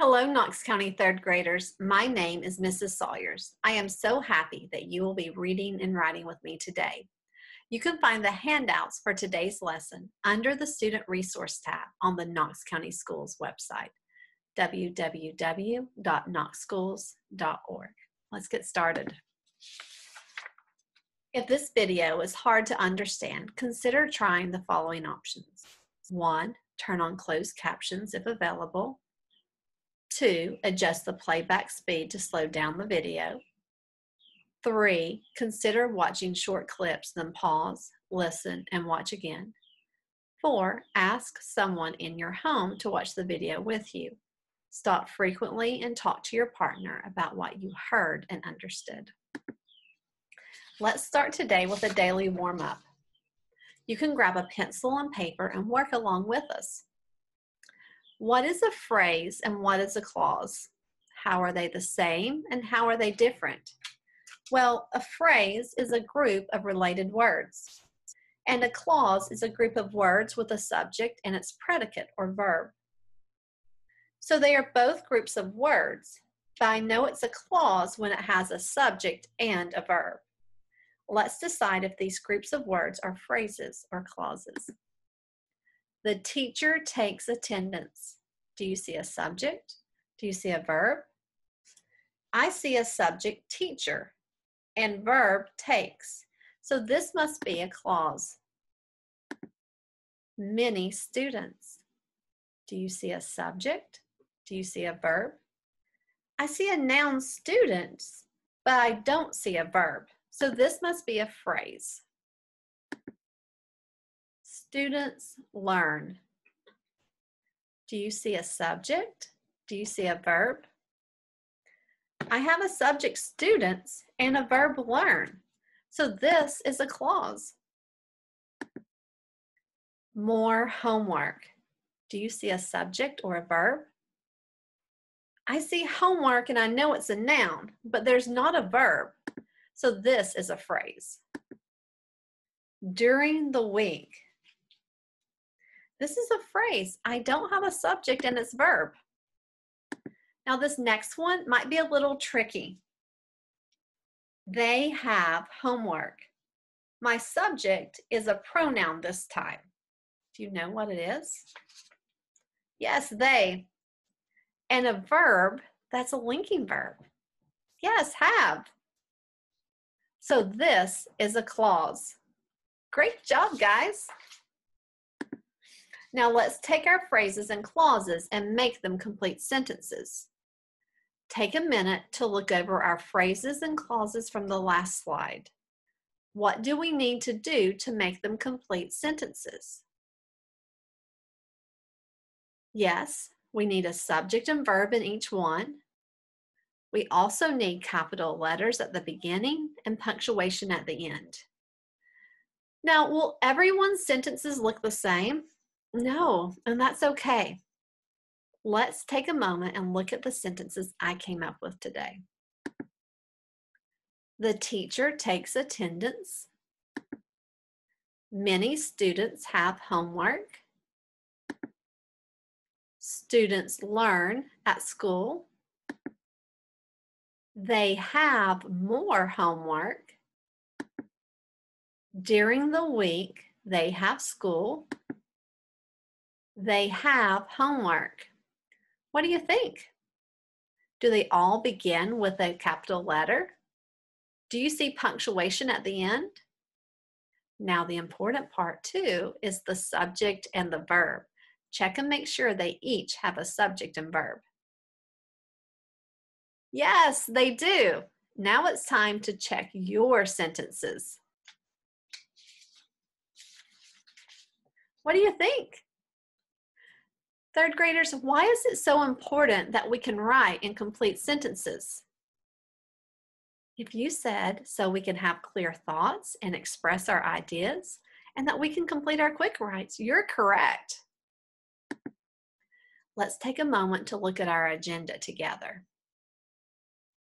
Hello, Knox County third graders. My name is Mrs. Sawyers. I am so happy that you will be reading and writing with me today. You can find the handouts for today's lesson under the Student Resource tab on the Knox County Schools website, www.knoxschools.org. Let's get started. If this video is hard to understand, consider trying the following options. One, turn on closed captions if available. Two, adjust the playback speed to slow down the video. Three, consider watching short clips, then pause, listen, and watch again. Four, ask someone in your home to watch the video with you. Stop frequently and talk to your partner about what you heard and understood. Let's start today with a daily warm up. You can grab a pencil and paper and work along with us. What is a phrase and what is a clause? How are they the same and how are they different? Well, a phrase is a group of related words, and a clause is a group of words with a subject and its predicate or verb. So they are both groups of words, but I know it's a clause when it has a subject and a verb. Let's decide if these groups of words are phrases or clauses. The teacher takes attendance. Do you see a subject? Do you see a verb? I see a subject, teacher, and verb, takes. So this must be a clause. Many students. Do you see a subject? Do you see a verb? I see a noun, students, but I don't see a verb. So this must be a phrase. Students learn. Do you see a subject? Do you see a verb? I have a subject, students, and a verb, learn. So this is a clause. More homework. Do you see a subject or a verb? I see homework and I know it's a noun, but there's not a verb. So this is a phrase. During the week. This is a phrase. I don't have a subject and it's verb. Now this next one might be a little tricky. They have homework. My subject is a pronoun this time. Do you know what it is? Yes, they. And a verb, that's a linking verb. Yes, have. So this is a clause. Great job, guys. Now let's take our phrases and clauses and make them complete sentences. Take a minute to look over our phrases and clauses from the last slide. What do we need to do to make them complete sentences? Yes, we need a subject and verb in each one. We also need capital letters at the beginning and punctuation at the end. Now, will everyone's sentences look the same? No, and that's okay. Let's take a moment and look at the sentences I came up with today. The teacher takes attendance. Many students have homework. Students learn at school. They have more homework. During the week, they have school. They have homework. What do you think? Do they all begin with a capital letter? Do you see punctuation at the end? Now, the important part too is the subject and the verb. Check and make sure they each have a subject and verb. Yes, they do. Now it's time to check your sentences. What do you think? Third graders, why is it so important that we can write in complete sentences? If you said so we can have clear thoughts and express our ideas and that we can complete our quick writes, you're correct. Let's take a moment to look at our agenda together.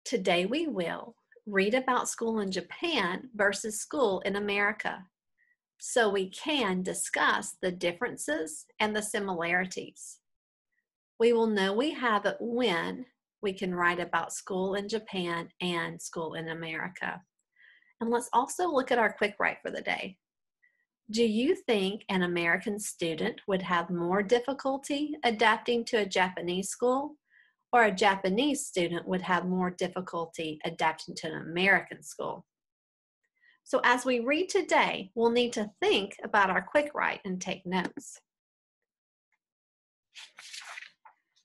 Today we will read about school in Japan versus school in America so we can discuss the differences and the similarities. We will know we have it when we can write about school in Japan and school in America. And let's also look at our quick write for the day. Do you think an American student would have more difficulty adapting to a Japanese school, or a Japanese student would have more difficulty adapting to an American school? So as we read today, we'll need to think about our quick write and take notes.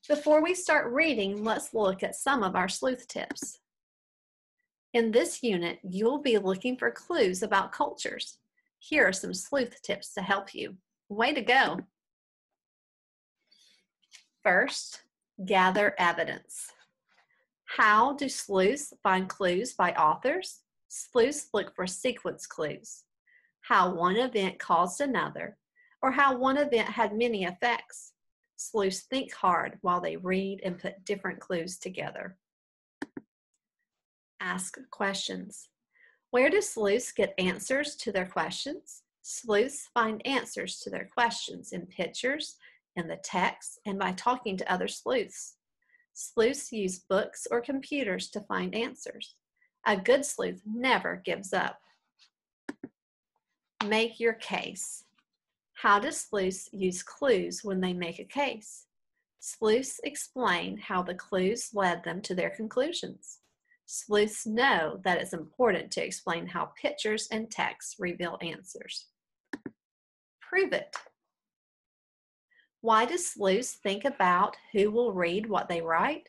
Before we start reading, let's look at some of our sleuth tips. In this unit, you'll be looking for clues about cultures. Here are some sleuth tips to help you. Way to go! First, gather evidence. How do sleuths find clues by authors? Sleuths look for sequence clues, how one event caused another, or how one event had many effects. Sleuths think hard while they read and put different clues together. Ask questions. Where do sleuths get answers to their questions? Sleuths find answers to their questions in pictures, in the text, and by talking to other sleuths. Sleuths use books or computers to find answers. A good sleuth never gives up. Make your case. How do sleuths use clues when they make a case? Sleuths explain how the clues led them to their conclusions. Sleuths know that it's important to explain how pictures and text reveal answers. Prove it. Why do sleuths think about who will read what they write?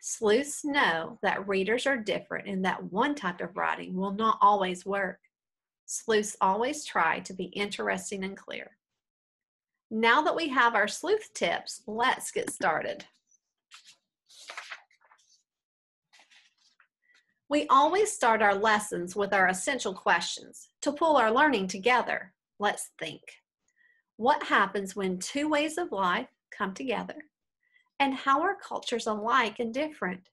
Sleuths know that readers are different and that one type of writing will not always work. Sleuths always try to be interesting and clear. Now that we have our sleuth tips, let's get started. We always start our lessons with our essential questions to pull our learning together. Let's think. What happens when two ways of life come together? and how are cultures alike and different?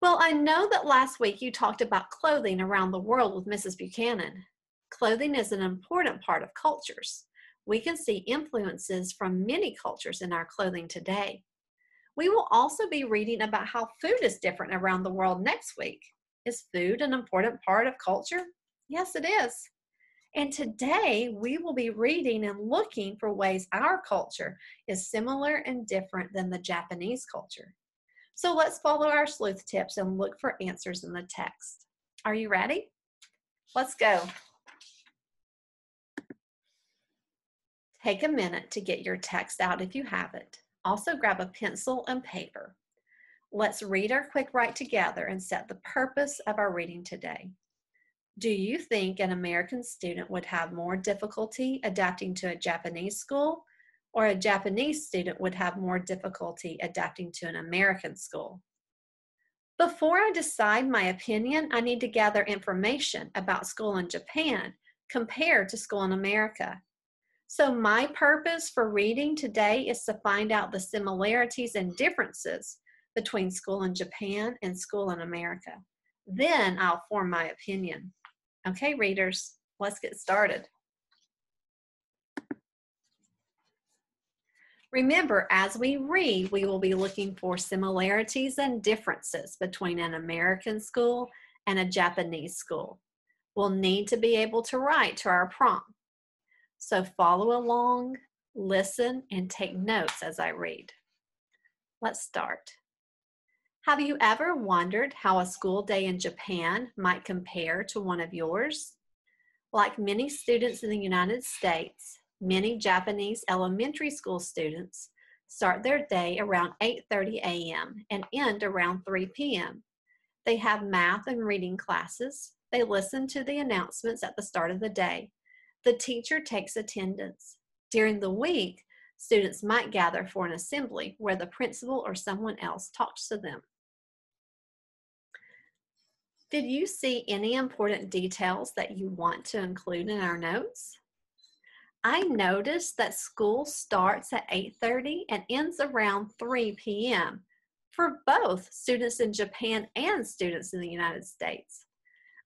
Well, I know that last week you talked about clothing around the world with Mrs. Buchanan. Clothing is an important part of cultures. We can see influences from many cultures in our clothing today. We will also be reading about how food is different around the world next week. Is food an important part of culture? Yes, it is. And today we will be reading and looking for ways our culture is similar and different than the Japanese culture. So let's follow our sleuth tips and look for answers in the text. Are you ready? Let's go. Take a minute to get your text out if you have it. Also grab a pencil and paper. Let's read our quick write together and set the purpose of our reading today. Do you think an American student would have more difficulty adapting to a Japanese school, or a Japanese student would have more difficulty adapting to an American school? Before I decide my opinion, I need to gather information about school in Japan compared to school in America. So, my purpose for reading today is to find out the similarities and differences between school in Japan and school in America. Then I'll form my opinion. Okay, readers, let's get started. Remember, as we read, we will be looking for similarities and differences between an American school and a Japanese school. We'll need to be able to write to our prompt. So follow along, listen, and take notes as I read. Let's start. Have you ever wondered how a school day in Japan might compare to one of yours? Like many students in the United States, many Japanese elementary school students start their day around 8:30 a.m. and end around 3 p.m. They have math and reading classes. They listen to the announcements at the start of the day. The teacher takes attendance. During the week, students might gather for an assembly where the principal or someone else talks to them. Did you see any important details that you want to include in our notes? I noticed that school starts at 8.30 and ends around 3 p.m. for both students in Japan and students in the United States.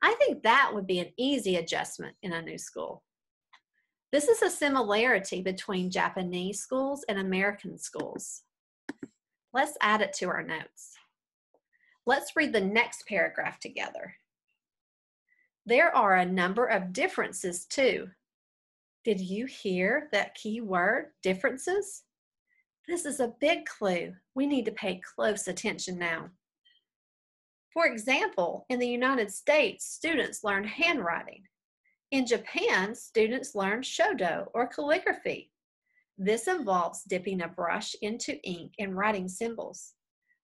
I think that would be an easy adjustment in a new school. This is a similarity between Japanese schools and American schools. Let's add it to our notes. Let's read the next paragraph together. There are a number of differences too. Did you hear that key word, differences? This is a big clue. We need to pay close attention now. For example, in the United States, students learn handwriting. In Japan, students learn shodo or calligraphy. This involves dipping a brush into ink and writing symbols.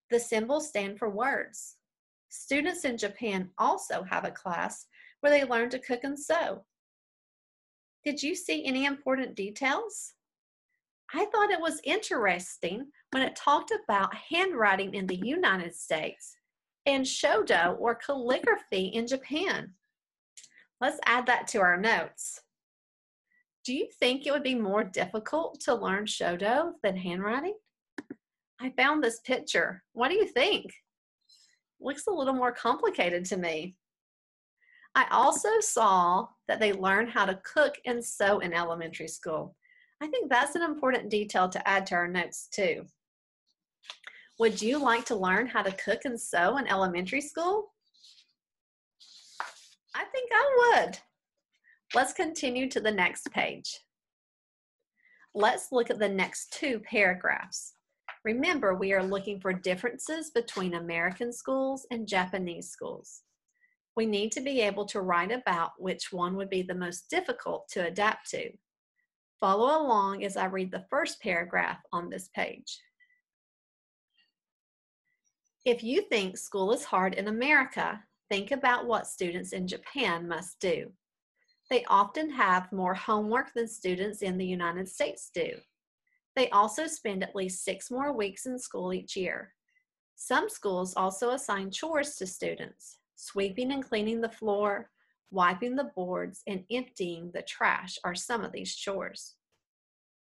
The symbols stand for words. Students in Japan also have a class where they learn to cook and sew. Did you see any important details? I thought it was interesting when it talked about handwriting in the United States and shodo or calligraphy in Japan. Let's add that to our notes. Do you think it would be more difficult to learn shodo than handwriting? I found this picture. What do you think? Looks a little more complicated to me. I also saw that they learn how to cook and sew in elementary school. I think that's an important detail to add to our notes too. Would you like to learn how to cook and sew in elementary school? I think I would. Let's continue to the next page. Let's look at the next two paragraphs. Remember, we are looking for differences between American schools and Japanese schools. We need to be able to write about which one would be the most difficult to adapt to. Follow along as I read the first paragraph on this page. If you think school is hard in America, think about what students in Japan must do. They often have more homework than students in the United States do. They also spend at least six more weeks in school each year. Some schools also assign chores to students. Sweeping and cleaning the floor, wiping the boards, and emptying the trash are some of these chores.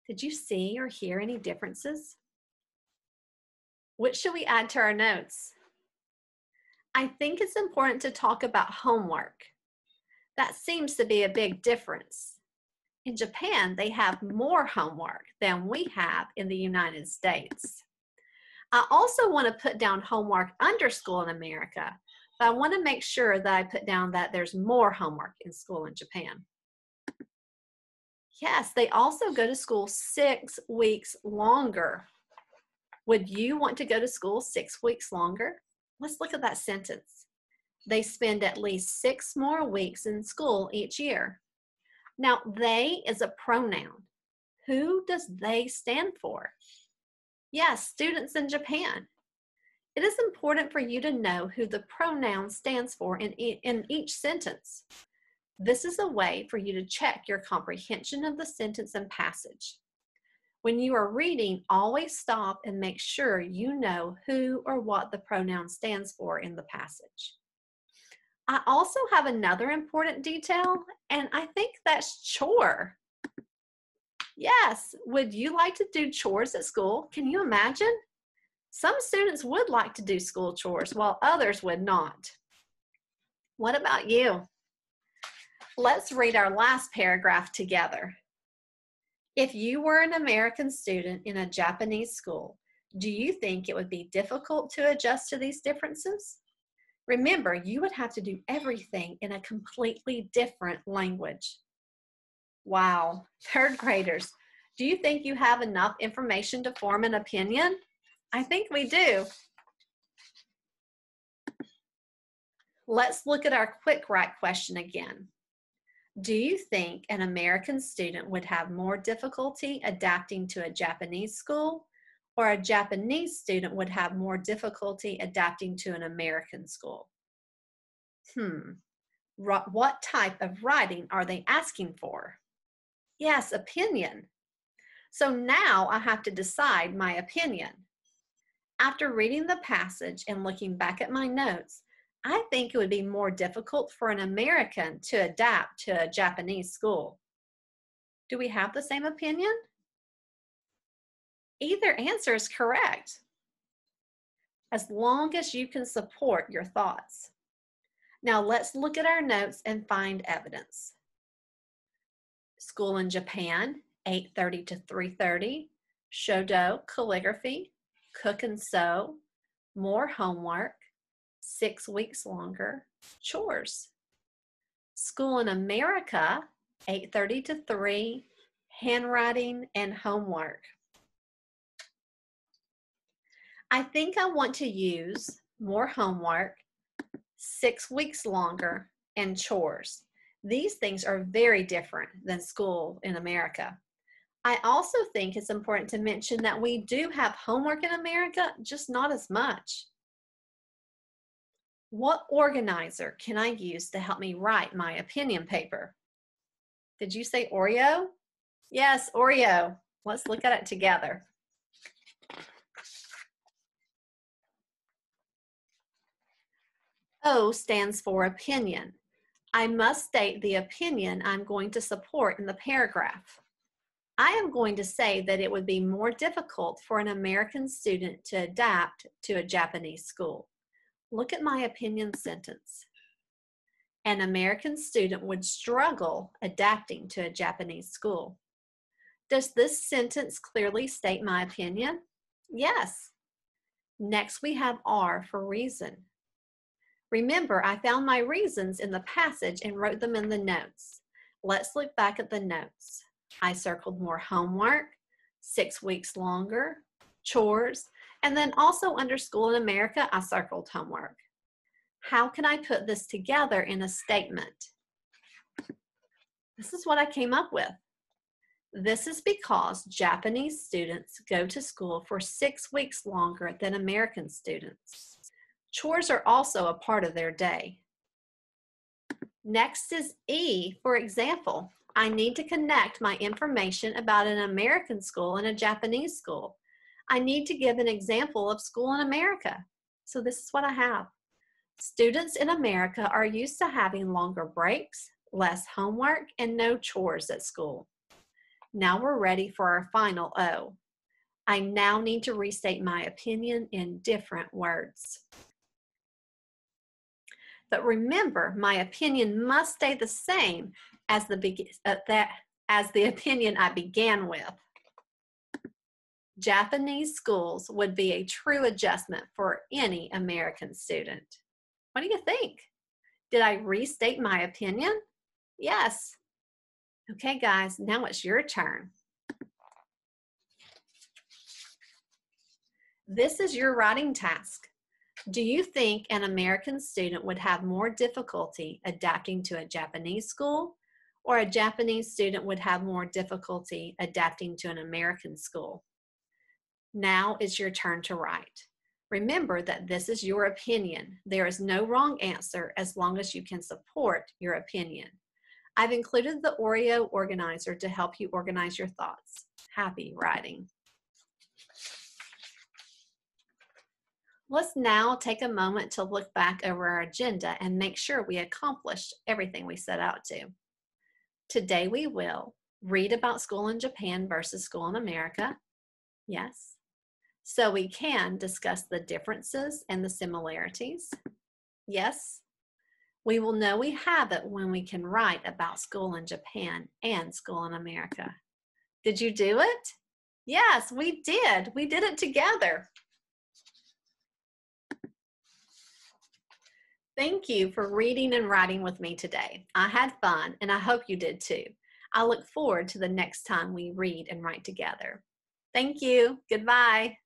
Did you see or hear any differences? What should we add to our notes? I think it's important to talk about homework. That seems to be a big difference. In Japan, they have more homework than we have in the United States. I also want to put down homework under school in America, but I want to make sure that I put down that there's more homework in school in Japan. Yes, they also go to school six weeks longer. Would you want to go to school six weeks longer? Let's look at that sentence. They spend at least six more weeks in school each year. Now, they is a pronoun. Who does they stand for? Yes, students in Japan. It is important for you to know who the pronoun stands for in, in each sentence. This is a way for you to check your comprehension of the sentence and passage. When you are reading, always stop and make sure you know who or what the pronoun stands for in the passage. I also have another important detail, and I think that's chore. Yes, would you like to do chores at school? Can you imagine? Some students would like to do school chores while others would not. What about you? Let's read our last paragraph together. If you were an American student in a Japanese school, do you think it would be difficult to adjust to these differences? Remember, you would have to do everything in a completely different language. Wow, third graders, do you think you have enough information to form an opinion? I think we do. Let's look at our quick write question again. Do you think an American student would have more difficulty adapting to a Japanese school or a Japanese student would have more difficulty adapting to an American school? Hmm, what type of writing are they asking for? Yes, opinion. So now I have to decide my opinion. After reading the passage and looking back at my notes, I think it would be more difficult for an American to adapt to a Japanese school. Do we have the same opinion? Either answer is correct, as long as you can support your thoughts. Now let's look at our notes and find evidence. School in Japan, 8.30 to 3.30. Shodo, calligraphy, cook and sew, more homework, six weeks longer, chores. School in America, 8.30 to 3, handwriting and homework. I think I want to use more homework, six weeks longer, and chores. These things are very different than school in America. I also think it's important to mention that we do have homework in America, just not as much. What organizer can I use to help me write my opinion paper? Did you say Oreo? Yes, Oreo. Let's look at it together. O stands for opinion. I must state the opinion I'm going to support in the paragraph. I am going to say that it would be more difficult for an American student to adapt to a Japanese school. Look at my opinion sentence. An American student would struggle adapting to a Japanese school. Does this sentence clearly state my opinion? Yes. Next, we have R for reason. Remember, I found my reasons in the passage and wrote them in the notes. Let's look back at the notes. I circled more homework, six weeks longer, chores, and then also under school in America, I circled homework. How can I put this together in a statement? This is what I came up with. This is because Japanese students go to school for six weeks longer than American students. Chores are also a part of their day. Next is E, for example. I need to connect my information about an American school and a Japanese school. I need to give an example of school in America. So this is what I have. Students in America are used to having longer breaks, less homework, and no chores at school. Now we're ready for our final O. I now need to restate my opinion in different words. But remember, my opinion must stay the same as the, uh, that, as the opinion I began with. Japanese schools would be a true adjustment for any American student. What do you think? Did I restate my opinion? Yes. Okay, guys, now it's your turn. This is your writing task. Do you think an American student would have more difficulty adapting to a Japanese school or a Japanese student would have more difficulty adapting to an American school. Now is your turn to write. Remember that this is your opinion. There is no wrong answer as long as you can support your opinion. I've included the Oreo organizer to help you organize your thoughts. Happy writing. Let's now take a moment to look back over our agenda and make sure we accomplished everything we set out to. Today we will read about school in Japan versus school in America. Yes. So we can discuss the differences and the similarities. Yes. We will know we have it when we can write about school in Japan and school in America. Did you do it? Yes, we did. We did it together. Thank you for reading and writing with me today. I had fun and I hope you did too. I look forward to the next time we read and write together. Thank you. Goodbye.